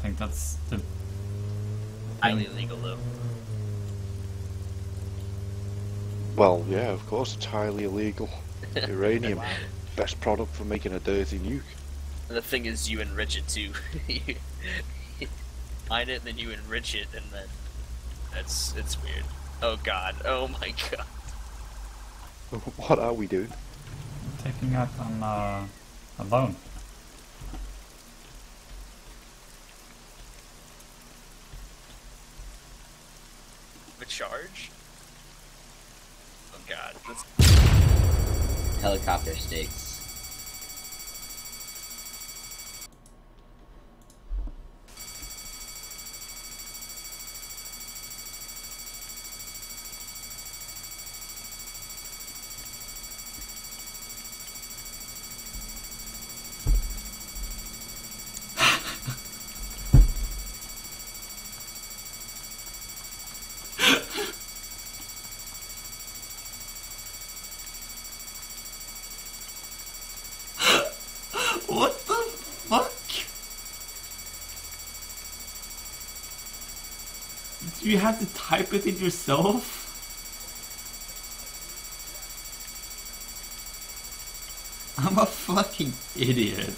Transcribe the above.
I think that's the. Highly illegal though. Well, yeah, of course, it's highly illegal. Uranium, best product for making a dirty nuke. And the thing is, you enrich it too. you mine it, then you enrich it, and then that's it's weird. Oh god. Oh my god. what are we doing? Taking out on uh, a loan. The charge? Oh god. That's Helicopter stakes. What the fuck? Do you have to type it in yourself? I'm a fucking idiot.